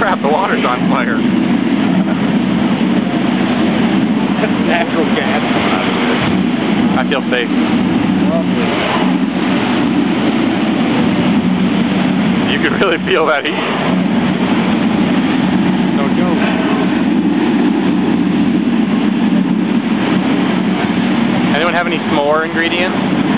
crap, the water's on fire. Natural gas. I feel safe. You can really feel that heat. No joke. Anyone have any s'more ingredients?